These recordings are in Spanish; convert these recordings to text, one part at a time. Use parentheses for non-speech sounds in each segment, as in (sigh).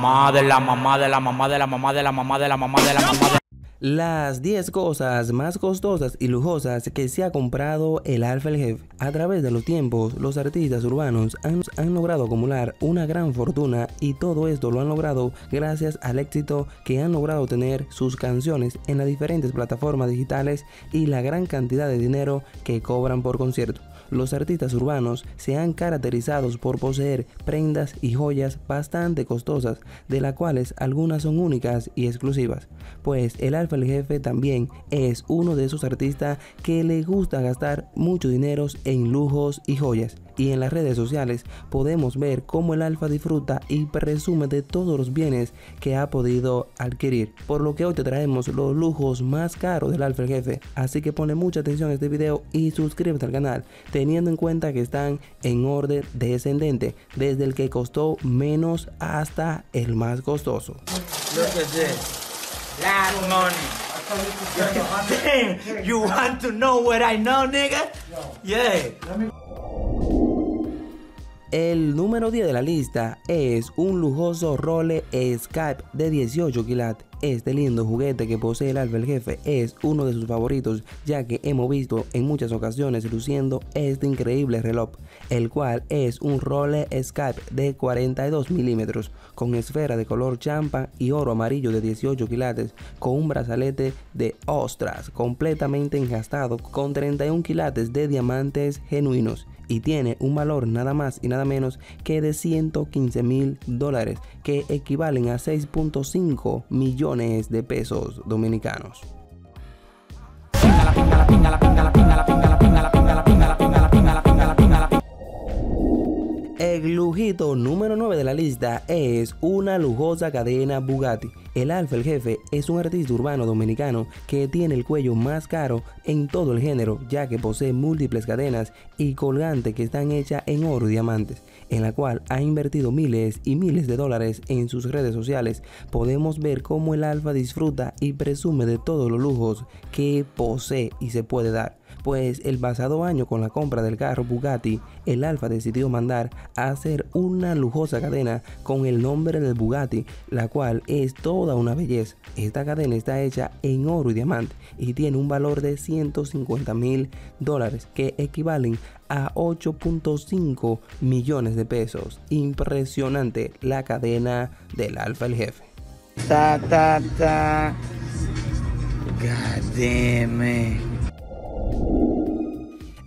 la mamá de la mamá de la mamá de la mamá de la mamá de la mamá de Las 10 cosas más costosas y lujosas que se ha comprado el Alfa el Jefe. A través de los tiempos, los artistas urbanos han, logrado acumular una gran fortuna y todo esto lo han logrado gracias al éxito que han logrado tener sus canciones en las diferentes plataformas digitales y la gran cantidad de dinero que cobran por concierto los artistas urbanos se han caracterizado por poseer prendas y joyas bastante costosas, de las cuales algunas son únicas y exclusivas, pues el Alfa el Jefe también es uno de esos artistas que le gusta gastar mucho dinero en lujos y joyas y en las redes sociales podemos ver cómo el alfa disfruta y presume de todos los bienes que ha podido adquirir. Por lo que hoy te traemos los lujos más caros del alfa el jefe. Así que pone mucha atención a este video y suscríbete al canal teniendo en cuenta que están en orden descendente desde el que costó menos hasta el más costoso. (laughs) You want to know what I know, nigga? Yeah. El número 10 de la lista es un lujoso role Skype de 18 quilates. Este lindo juguete que posee el Alfa el Jefe es uno de sus favoritos ya que hemos visto en muchas ocasiones luciendo este increíble reloj, el cual es un role Skype de 42 milímetros con esfera de color champa y oro amarillo de 18 quilates con un brazalete de ostras completamente engastado con 31 quilates de diamantes genuinos y tiene un valor nada más y nada menos que de 115 mil dólares que equivalen a 6.5 millones de pesos dominicanos. El lujito número 9 de la lista es una lujosa cadena Bugatti. El Alfa el Jefe es un artista urbano dominicano que tiene el cuello más caro en todo el género ya que posee múltiples cadenas y colgantes que están hechas en oro y diamantes, en la cual ha invertido miles y miles de dólares en sus redes sociales. Podemos ver cómo el Alfa disfruta y presume de todos los lujos que posee y se puede dar pues el pasado año con la compra del carro Bugatti, el Alfa decidió mandar a hacer una lujosa cadena con el nombre del Bugatti, la cual es toda una belleza. Esta cadena está hecha en oro y diamante y tiene un valor de 150 mil dólares que equivalen a 8.5 millones de pesos. Impresionante la cadena del Alfa el Jefe. Ta, ta, ta. God damn it.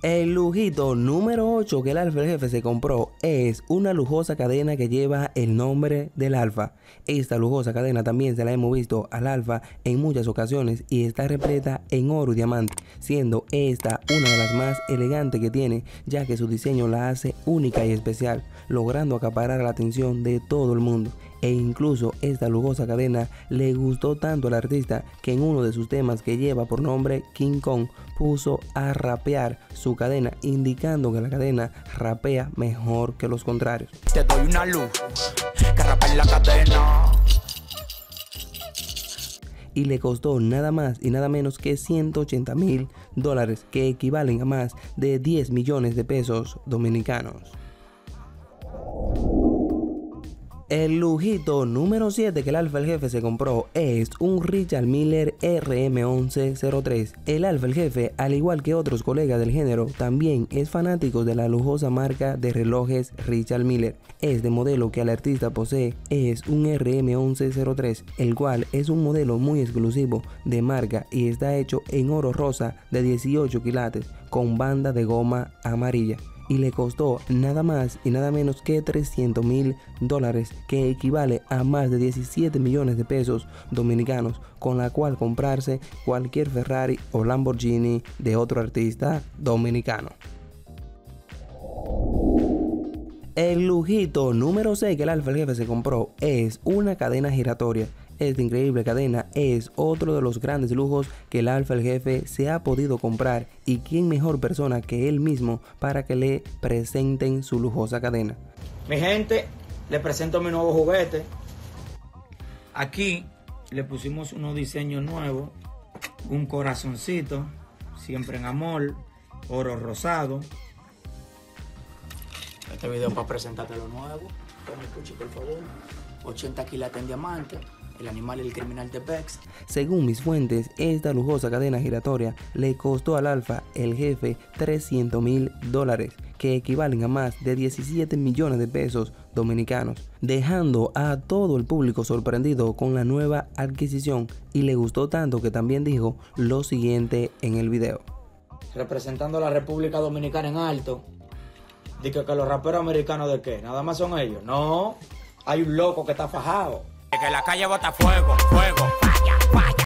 El lujito número 8 que el Alfa Jefe se compró es una lujosa cadena que lleva el nombre del Alfa. Esta lujosa cadena también se la hemos visto al Alfa en muchas ocasiones y está repleta en oro y diamante, siendo esta una de las más elegantes que tiene, ya que su diseño la hace única y especial, logrando acaparar la atención de todo el mundo e incluso esta lujosa cadena le gustó tanto al artista que en uno de sus temas que lleva por nombre King Kong puso a rapear su cadena indicando que la cadena rapea mejor que los contrarios. Te doy una luz que rapea la cadena y le costó nada más y nada menos que 180 mil dólares que equivalen a más de 10 millones de pesos dominicanos. El lujito número 7 que el Alfa el Jefe se compró es un Richard Miller RM1103. El Alfa el Jefe, al igual que otros colegas del género, también es fanático de la lujosa marca de relojes Richard Miller. Este modelo que el artista posee es un RM1103, el cual es un modelo muy exclusivo de marca y está hecho en oro rosa de 18 quilates con banda de goma amarilla y le costó nada más y nada menos que 300 mil dólares, que equivale a más de 17 millones de pesos dominicanos, con la cual comprarse cualquier Ferrari o Lamborghini de otro artista dominicano. El lujito número 6 que el Alfa Jefe se compró es una cadena giratoria esta increíble cadena es otro de los grandes lujos que el Alfa el Jefe se ha podido comprar y quién mejor persona que él mismo para que le presenten su lujosa cadena. Mi gente, les presento mi nuevo juguete. Aquí le pusimos unos diseños nuevos, un corazoncito, siempre en amor, oro rosado. Este video para presentarte lo nuevo. Toma escuche por favor. 80 quilates en diamante, el animal y el criminal de. Según mis fuentes, esta lujosa cadena giratoria le costó al Alfa el jefe 300 mil dólares, que equivalen a más de 17 millones de pesos dominicanos, dejando a todo el público sorprendido con la nueva adquisición y le gustó tanto que también dijo lo siguiente en el video. Representando a la República Dominicana en alto, dice que los raperos americanos de qué, nada más son ellos. No, hay un loco que está fajado. Que la calle bota fuego, fuego, falla, falla.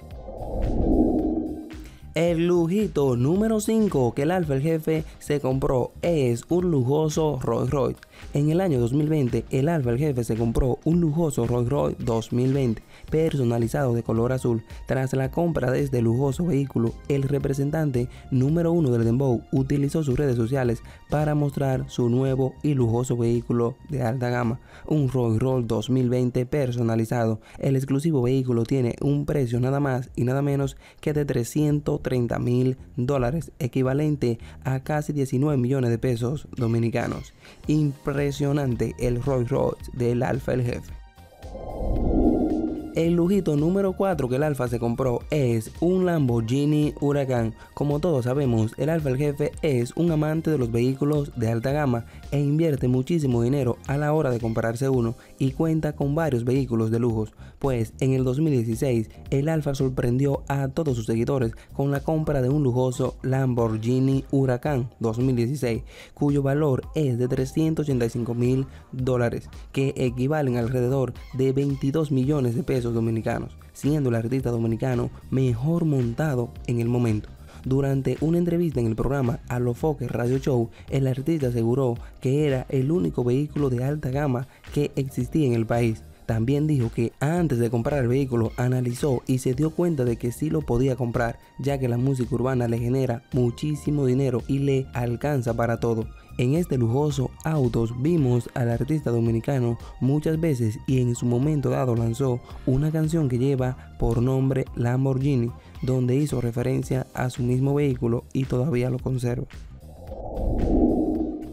El lujito número 5 que el Alfa el Jefe se compró es un lujoso Rolls Royce. En el año 2020, el Alfa el Jefe se compró un lujoso Rolls Royce 2020 personalizado de color azul. Tras la compra de este lujoso vehículo, el representante número uno del Dembow utilizó sus redes sociales para mostrar su nuevo y lujoso vehículo de alta gama, un Rolls Royce 2020 personalizado. El exclusivo vehículo tiene un precio nada más y nada menos que de 330 mil dólares, equivalente a casi 19 millones de pesos dominicanos. Impresionante el Rolls Royce del Alfa el Jefe. El lujito número 4 que el Alfa se compró es un Lamborghini Huracán. Como todos sabemos, el Alfa el jefe es un amante de los vehículos de alta gama e invierte muchísimo dinero a la hora de comprarse uno y cuenta con varios vehículos de lujos, pues en el 2016 el Alfa sorprendió a todos sus seguidores con la compra de un lujoso Lamborghini Huracán 2016, cuyo valor es de 385 mil dólares, que equivalen alrededor de 22 millones de pesos dominicanos, siendo el artista dominicano mejor montado en el momento. Durante una entrevista en el programa Alofoque Radio Show, el artista aseguró que era el único vehículo de alta gama que existía en el país. También dijo que antes de comprar el vehículo analizó y se dio cuenta de que sí lo podía comprar, ya que la música urbana le genera muchísimo dinero y le alcanza para todo. En este lujoso autos vimos al artista dominicano muchas veces y en su momento dado lanzó una canción que lleva por nombre Lamborghini, donde hizo referencia a su mismo vehículo y todavía lo conserva.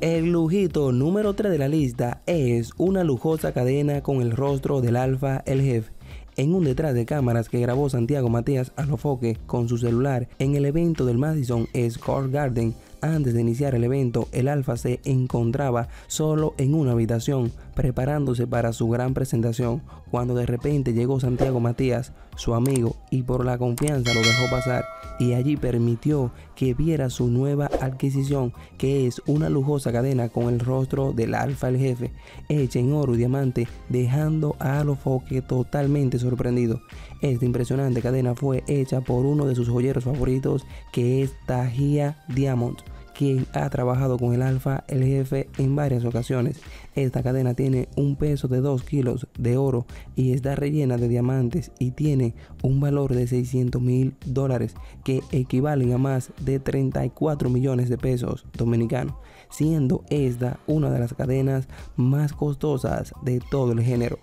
El lujito número 3 de la lista es una lujosa cadena con el rostro del Alfa el Jefe. En un detrás de cámaras que grabó Santiago Matías Alofoque con su celular en el evento del Madison Square Garden antes de iniciar el evento, el Alfa se encontraba solo en una habitación preparándose para su gran presentación, cuando de repente llegó Santiago Matías, su amigo, y por la confianza lo dejó pasar y allí permitió que viera su nueva adquisición, que es una lujosa cadena con el rostro del Alfa el jefe, hecha en oro y diamante, dejando a Alofoque totalmente sorprendido. Esta impresionante cadena fue hecha por uno de sus joyeros favoritos, que es Tajia Diamond quien ha trabajado con el Alfa el jefe en varias ocasiones. Esta cadena tiene un peso de 2 kilos de oro y está rellena de diamantes y tiene un valor de 600 mil dólares que equivalen a más de 34 millones de pesos dominicanos, siendo esta una de las cadenas más costosas de todo el género.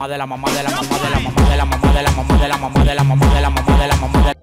De la mamá de la mamá de la mamá de la mamá de la mamá de la mamá de la mamá de la mamá de la mamá de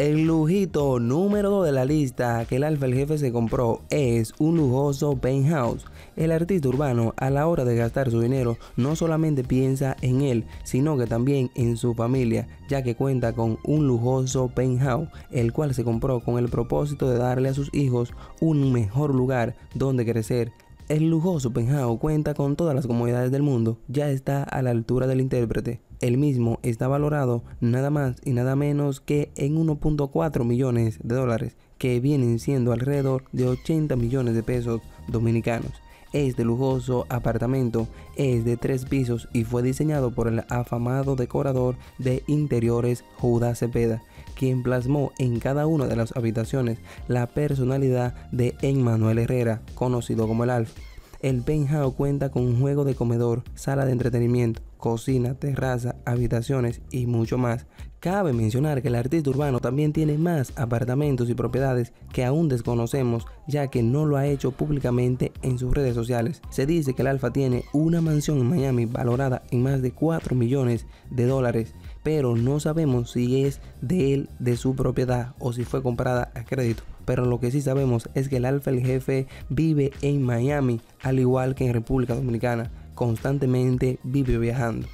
el lujito número 2 de la lista que el Alfa el Jefe se compró es un lujoso penthouse. El artista urbano a la hora de gastar su dinero no solamente piensa en él, sino que también en su familia, ya que cuenta con un lujoso penthouse, el cual se compró con el propósito de darle a sus hijos un mejor lugar donde crecer el lujoso penthouse cuenta con todas las comodidades del mundo, ya está a la altura del intérprete. El mismo está valorado nada más y nada menos que en 1.4 millones de dólares, que vienen siendo alrededor de 80 millones de pesos dominicanos. Este lujoso apartamento es de tres pisos y fue diseñado por el afamado decorador de interiores Judas Cepeda, quien plasmó en cada una de las habitaciones la personalidad de Emmanuel Herrera, conocido como el Alf. El penthouse cuenta con un juego de comedor, sala de entretenimiento, cocina, terraza, habitaciones y mucho más. Cabe mencionar que el artista urbano también tiene más apartamentos y propiedades que aún desconocemos ya que no lo ha hecho públicamente en sus redes sociales. Se dice que el Alfa tiene una mansión en Miami valorada en más de 4 millones de dólares, pero no sabemos si es de él, de su propiedad o si fue comprada a crédito pero lo que sí sabemos es que el alfa el jefe vive en Miami, al igual que en República Dominicana, constantemente vive viajando.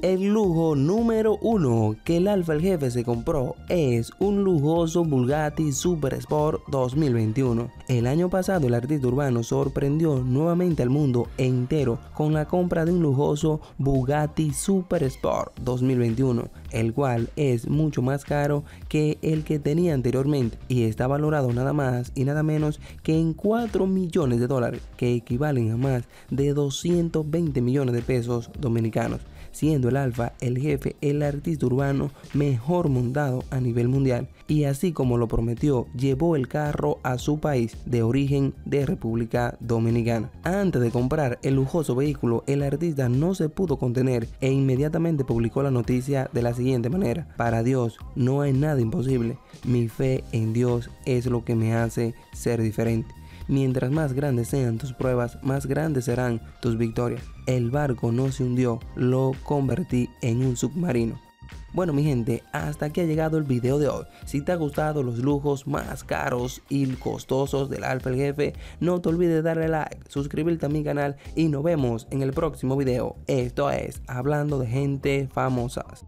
El lujo número uno que el Alfa el Jefe se compró es un lujoso Bugatti Super Sport 2021. El año pasado el artista urbano sorprendió nuevamente al mundo entero con la compra de un lujoso Bugatti Super Sport 2021, el cual es mucho más caro que el que tenía anteriormente y está valorado nada más y nada menos que en 4 millones de dólares, que equivalen a más de 220 millones de pesos dominicanos siendo el Alfa el jefe, el artista urbano mejor montado a nivel mundial y así como lo prometió, llevó el carro a su país de origen de República Dominicana. Antes de comprar el lujoso vehículo, el artista no se pudo contener e inmediatamente publicó la noticia de la siguiente manera, para Dios no hay nada imposible, mi fe en Dios es lo que me hace ser diferente. Mientras más grandes sean tus pruebas, más grandes serán tus victorias. El barco no se hundió, lo convertí en un submarino. Bueno mi gente, hasta aquí ha llegado el video de hoy. Si te ha gustado los lujos más caros y costosos del Alfa el Jefe, no te olvides de darle like, suscribirte a mi canal y nos vemos en el próximo video. Esto es Hablando de Gente Famosas.